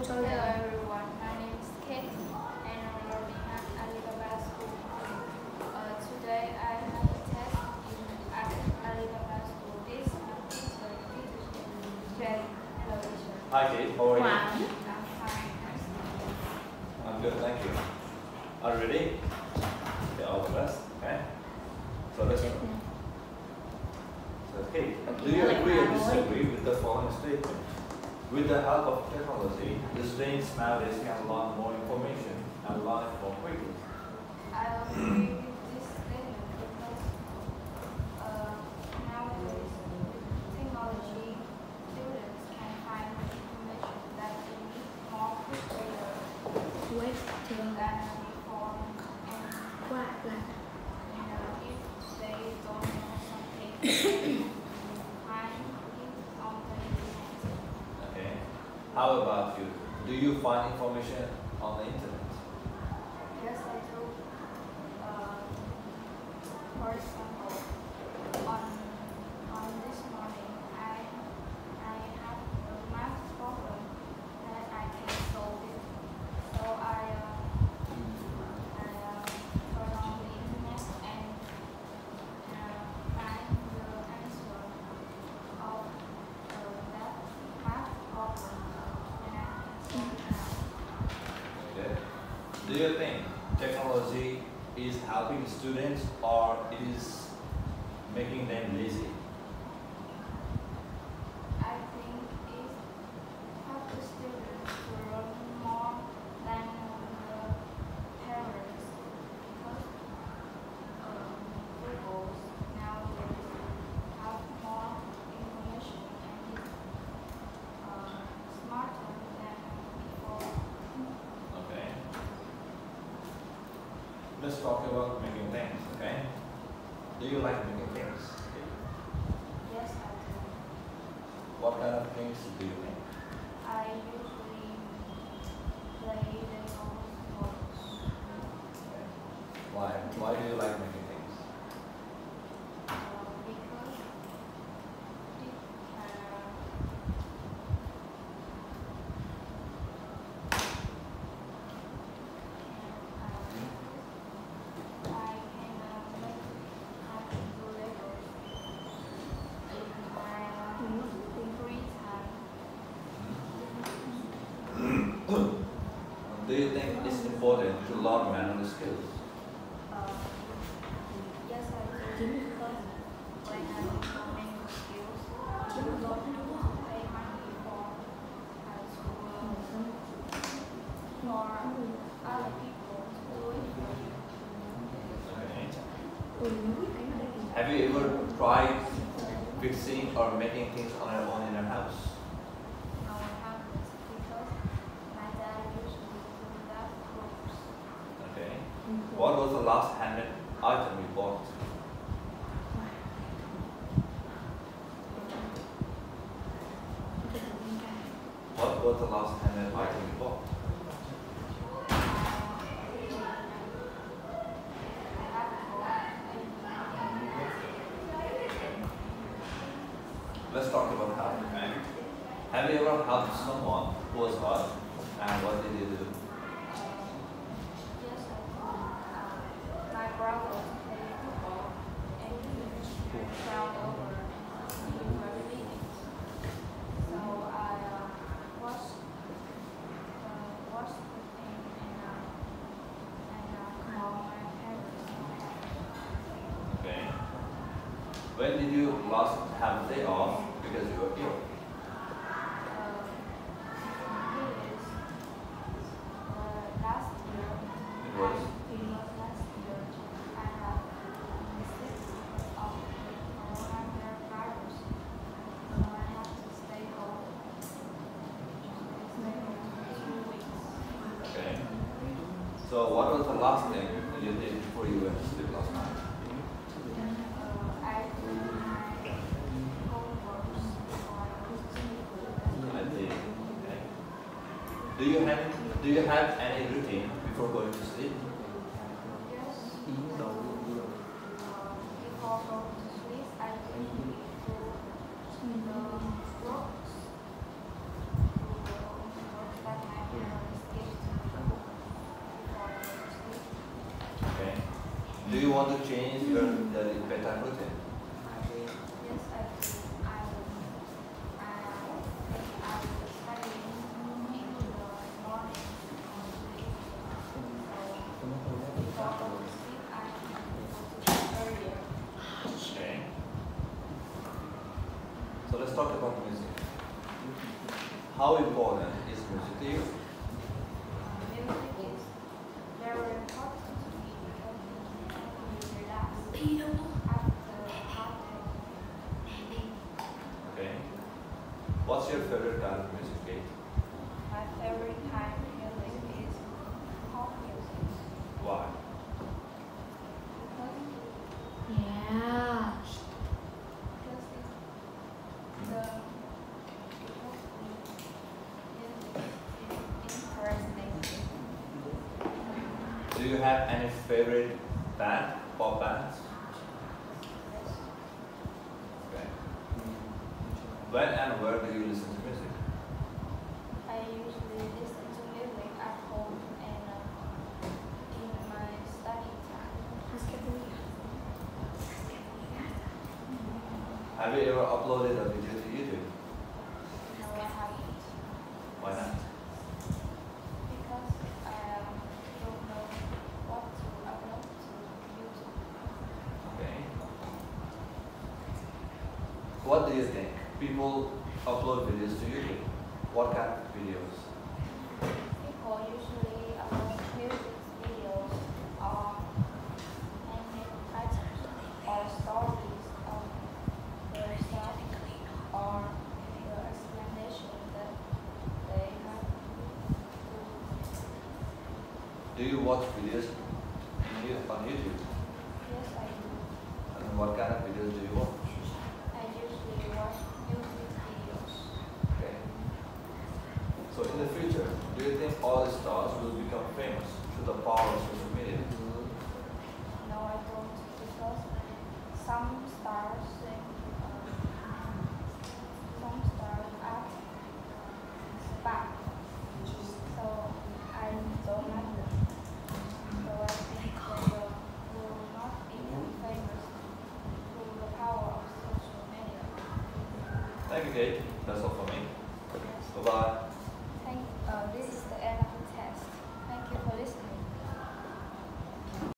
Hold Hello everyone, my name is Kate and I'm learning at Alibaba School. Uh, today I have a test in at Alibaba School. This is my teacher, teacher Jay. Hello teacher. Hi Kate, how are you? Wow. I'm fine. Nice to meet you. I'm good, thank you. Are you ready? Okay, all the best. Okay. So let's go. So Kate, do you agree or disagree with the following statement? With the help of technology, the students nowadays can learn more information and learn it more quickly. I agree with this statement because uh, nowadays technology, students can find information that they need more quickly Wait trường than before. And qua là you know, if they don't know something, they can find it on the internet. Okay. How about you? Do you find information on the internet? Yes, I do. Uh, Do you think technology is helping students or it is making them lazy? I think it helps the students to learn more than the parents because um, Google nowadays have more information and is uh, smarter than before. Okay. Let's talk about making things, okay? Do you like making things? Yes, I do. What kind of things do you make? I usually play sports. Okay. Why? Why do you like making things? Uh, because it uh, I can uh, make I can do Legos in my uh, free time. Do you think it's to skills? Have you ever tried fixing or making things on your own in your house? No one happens because my dad usually do that first. Okay. What was the last handmade item you bought? What was the last handmade item you bought? Let's talk about help. Have you ever helped someone who was hurt and what did you do? Yes, I do. Uh, my brother played football and he fell over. He was bleeding. So I uh, washed, uh, washed the thing and, uh, and uh, called my parents. Okay. When did you last have a day off because you were ill? He is, last year. It was? It was last year. I have sick because of coronavirus. So I have to stay home. For two weeks. Okay. So what was the last thing you did Do you have do you have any routine before going to sleep? Yes. No. I to the books to. Okay. Do you want to change your the bedtime routine? Let's talk about music. How important is music to you? Have any favorite band, pop bands? Okay. When and where do you listen to music? I usually listen to music at home and uh, in my study time. Have you ever uploaded a video to YouTube? No, I haven't Why not? because I um, don't know what to upload to YouTube. Okay. What do you think? People upload videos to YouTube. What kind of videos? People usually upload music videos or animated items or stories of their stuff or the explanation that they have Do you watch videos on YouTube? Yes, I do. And what kind of videos do you watch? I usually watch music videos. Okay. So in the future, do you think all the stars will become famous through the power of social media? No, I don't because some stars